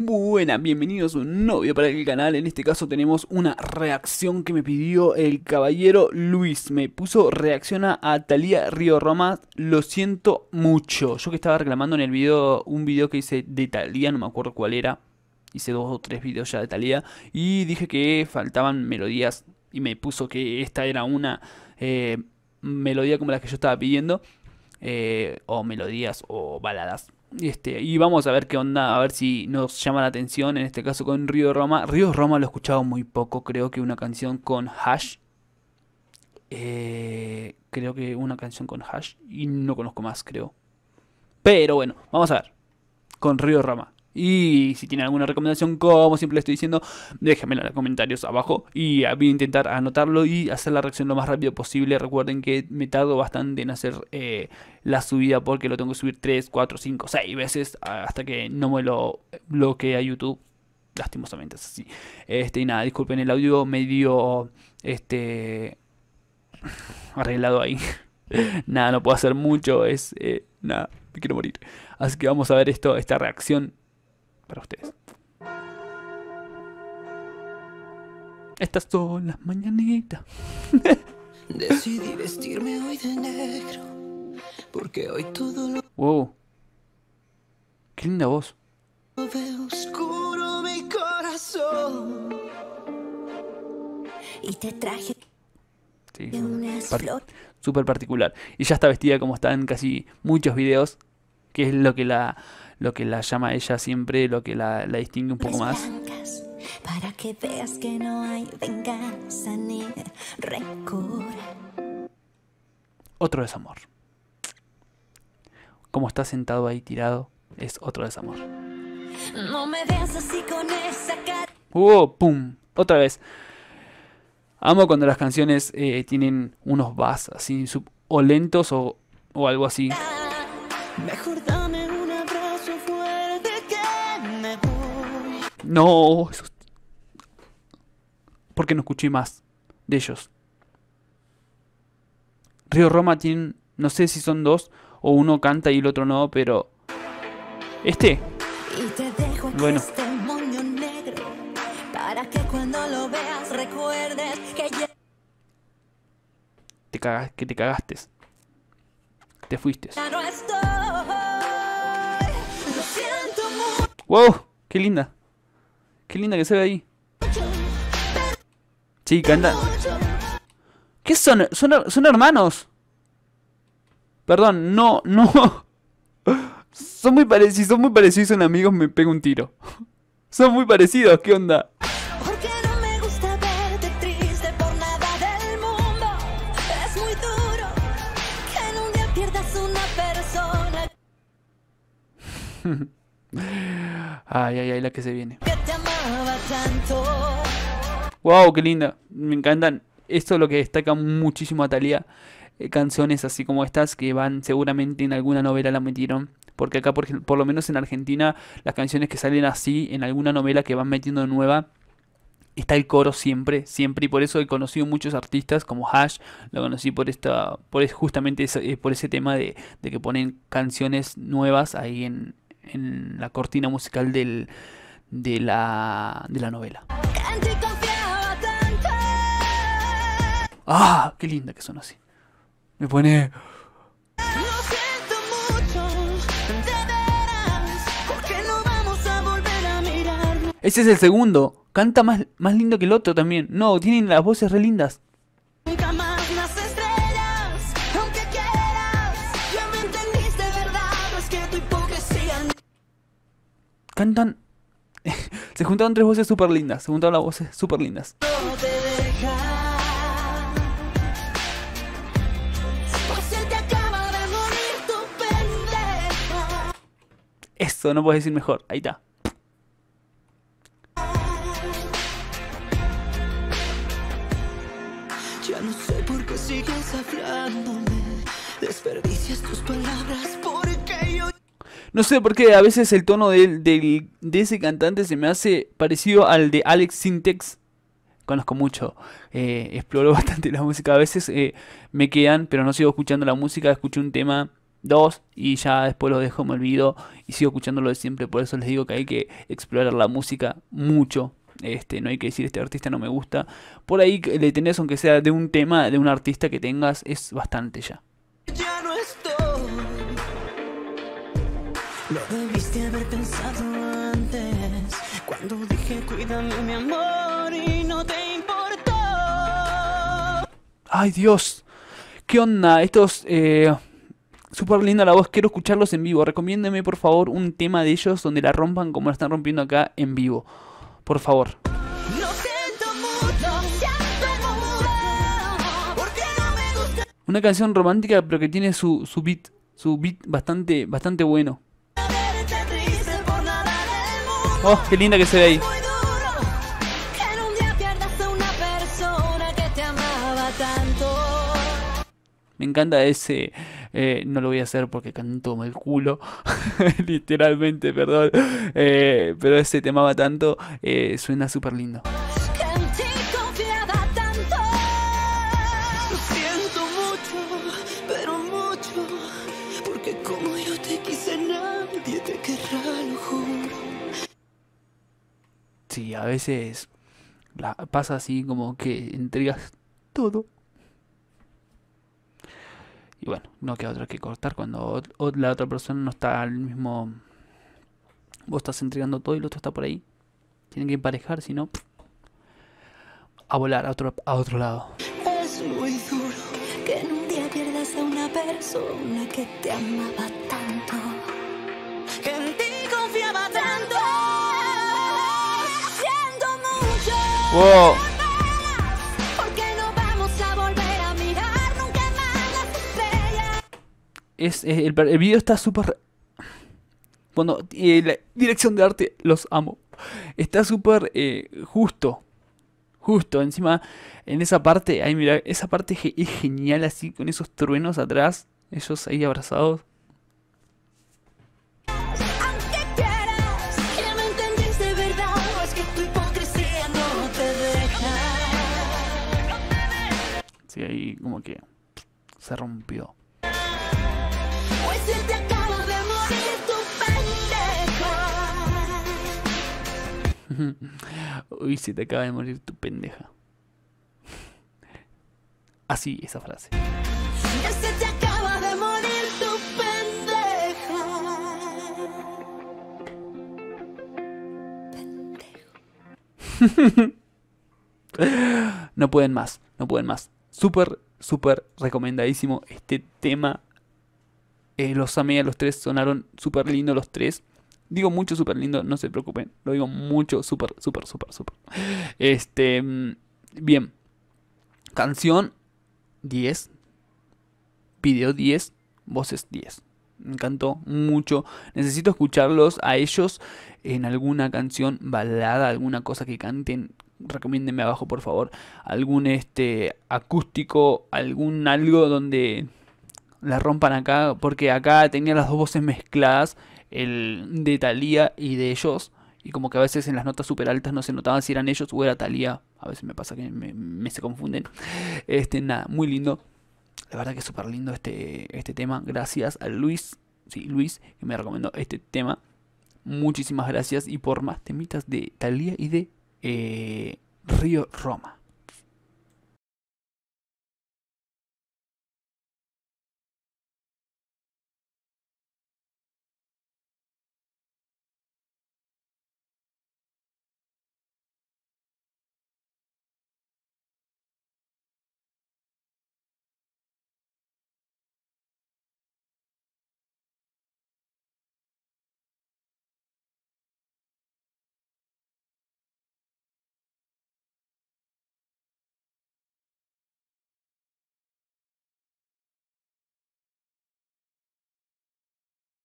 Buenas, bienvenidos a un nuevo video para el canal. En este caso tenemos una reacción que me pidió el caballero Luis. Me puso reacciona a Talía Río Roma. Lo siento mucho. Yo que estaba reclamando en el video, un video que hice de Talía, no me acuerdo cuál era. Hice dos o tres videos ya de Talía. Y dije que faltaban melodías. Y me puso que esta era una eh, melodía como la que yo estaba pidiendo. Eh, o melodías o baladas este, y vamos a ver qué onda, a ver si nos llama la atención, en este caso con Río Roma. Río Roma lo he escuchado muy poco, creo que una canción con Hash. Eh, creo que una canción con Hash y no conozco más, creo. Pero bueno, vamos a ver. Con Río Roma. Y si tienen alguna recomendación, como siempre estoy diciendo, déjenmela en los comentarios abajo. Y voy a intentar anotarlo y hacer la reacción lo más rápido posible. Recuerden que me tardo bastante en hacer eh, la subida porque lo tengo que subir 3, 4, 5, 6 veces hasta que no me lo bloquee YouTube. Lastimosamente es así. Este, y nada, disculpen el audio medio este arreglado ahí. nada, no puedo hacer mucho. Es eh, nada, me quiero morir. Así que vamos a ver esto, esta reacción para ustedes. Estas son las mañanitas. Decidí vestirme hoy de negro. Porque hoy todo lo Wow. Qué linda voz. veo oscuro mi corazón. Y te traje Sí. Par-. Súper particular. Y ya está vestida como está en casi muchos videos. Que es lo que la, lo que la llama ella siempre, lo que la, la distingue un poco más. blancas para que veas que no hay venganza ni rencor. Otro desamor. Como está sentado ahí tirado, es otro desamor. No me veas así con esa cara. ¡Uh! ¡Pum! Otra vez. Amo cuando las canciones eh, tienen unos bas así, sub- o lentos o, o algo así. Mejor dame un abrazo fuerte que me voy. No, eso... porque no escuché más de ellos. Río Roma tiene, no sé si son dos o uno canta y el otro no, pero este, Y te dejo Bueno. este moño negro. Para que cuando lo veas recuerdes que ya te cagas, que te cagaste, te fuiste. no estoy. Lo siento mucho. Wow, qué linda, qué linda que se ve ahí. Sí, canta. ¿Qué son? Son, son hermanos. Perdón, no, no. Son muy parecidos, si son muy parecidos, son amigos, me pego un tiro. Son muy parecidos, ¿qué onda? Ay, ay, ay, la que se viene. Wow, qué linda. Me encantan. Esto es lo que destaca muchísimo a Thalía. Eh, canciones así como estas que van seguramente en alguna novela la metieron. Porque acá, por, por lo menos en Argentina, las canciones que salen así en alguna novela que van metiendo nueva, está el coro siempre, siempre. Y por eso he conocido muchos artistas como Hash. Lo conocí por esta, por justamente esa- eh, por ese tema de, de que ponen canciones nuevas ahí en, en la cortina musical del, de, la, de la novela. ¡Ah! ¡Qué linda que son así! Me pone... Ese es el segundo. Canta más, más lindo que el otro también. No, tienen las voces re lindas. Cantan... Se juntaron tres voces súper lindas. Se juntaron las voces súper lindas. no te deja. Eso, no puedes decir mejor. Ahí está. Ya no sé por qué sigues hablándome. Desperdicias tus palabras yo No sé por qué a veces el tono del- de ese cantante se me hace parecido al de Alex Sintex. Conozco mucho, eh, exploro bastante la música. A veces eh, me quedan, pero no sigo escuchando la música. Escucho un tema dos y ya después lo dejo, me olvido y sigo escuchándolo de siempre. Por eso les digo que hay que explorar la música mucho. Este, no hay que decir este artista no me gusta. Por ahí le tenés, aunque sea de un tema, de un artista que tengas, es bastante. Ya Lo debiste haber pensado antes. Cuando dije cuídame mi amor y no te importó. Ay Dios, ¿qué onda? Estos... Eh, Súper linda la voz, quiero escucharlos en vivo. Recomiéndeme por favor un tema de ellos donde la rompan como la están rompiendo acá en vivo. Por favor. Una canción romántica pero que tiene su, su beat, su beat bastante, bastante bueno. Oh, qué linda que se ve ahí. Te. Me encanta ese. eh, no lo voy a hacer porque canto el culo. Literalmente, perdón. Eh, pero ese tema va tanto. eh, suena súper lindo. A veces pasa así como que entregas todo. Y bueno, no queda otra que cortar cuando la otra persona no está al mismo... Vos estás entregando todo y el otro está por ahí. Tienen que emparejar, si no... A volar a otro, a otro lado. Es muy duro. Que en un día pierdas a una persona que te amaba tanto. Estrellas. Es, el, video está súper... Bueno, la dirección de arte, los amo. Está súper eh, justo. Justo, encima, en esa parte, ahí mira, esa parte es genial así, con esos truenos atrás, ellos ahí abrazados. Sí, ahí como que se rompió. Pues se te acaba de morir tu pendeja. Uy, se te acaba de morir tu pendeja. Así, esa frase. Se te acaba de morir tu pendeja. No pueden más, no pueden más. Súper, súper recomendadísimo este tema. Eh, los amé a los tres, sonaron súper lindos los tres. Digo mucho súper lindo, no se preocupen. Lo digo mucho, súper, súper, súper, súper. Este, mm, bien. Canción 10. Video 10. Voces 10. Me encantó mucho. Necesito escucharlos a ellos en alguna canción balada, alguna cosa que canten. Recomiéndenme abajo, por favor. Algún este acústico, algún algo donde la rompan acá. Porque acá tenía las dos voces mezcladas. El de Thalía y de ellos. Y como que a veces en las notas super altas no se notaba si eran ellos o era Thalía. A veces me pasa que me, se confunden. Este, nada, muy lindo. La verdad que es súper lindo este, este tema. Gracias a Luis. Sí, Luis, que me recomendó este tema. Muchísimas gracias. Y por más temitas de Thalía y de eh, Río Roma.